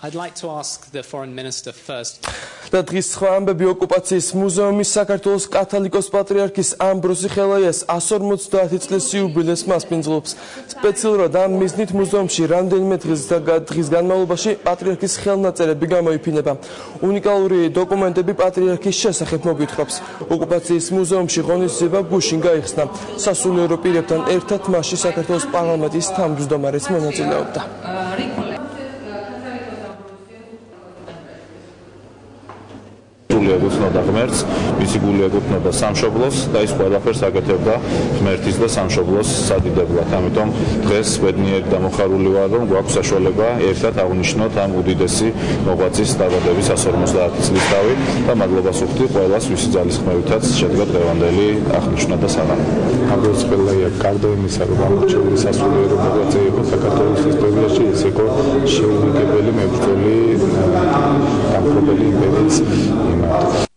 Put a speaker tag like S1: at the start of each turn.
S1: I'd like to ask the foreign minister first.
S2: და დღის სხვა ამბები ოკუპაციის მუზეუმის საქართველოს კათოლიკოს პატრიარქის ამბროსი ხელაიას 150 წლის იუბილეს მასპინძლობს. სპეციალურად ამ მიზნით მუზეუმში რამდენიმე დღის დღის განმავლობაში პატრიარქის ხელნაწერები გამოიფინება. უნიკალური დოკუმენტები პატრიარქის შესახებ მოგვითხრობს. ოკუპაციის მუზეუმში ღონისძიება გუშინ გაიხსნა. სასულიერო პირებთან ერთად მასში საქართველოს პარლამენტის თავმჯდომარეც მონაწილეობდა.
S3: გული ეკუთვნოდა ღმერთს, მისი გული ეკუთვნოდა სამშობლოს და ის ყველაფერს აკეთებდა ღმერთის და სამშობლოს სადიდებლად. ამიტომ დღეს ბედნიერი და მოხარული ვარ, რომ გვაქვს საშუალება ერთად აღნიშნოთ ამ უდიდესი მოღვაწის დაბადების 150 წლის დავი და მადლობას ვუხდი ყველას, ვისი ძალის ხმევითაც შედგა დღევანდელი აღნიშვნა და საღამო.
S4: ამბობს ყველაია გარდა იმისა, რომ ამორჩეული სასულიერო მოღვაწე იყო საქართველოს ისტორიაში, ის იყო შეურიგებელი მებრძოლი Felipe Vélez y Mato.